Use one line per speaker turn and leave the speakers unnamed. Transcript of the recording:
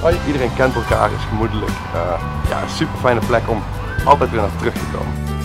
Hoi. Iedereen kent elkaar, is gemoedelijk. Uh, ja, een super fijne plek om altijd weer naar terug te komen.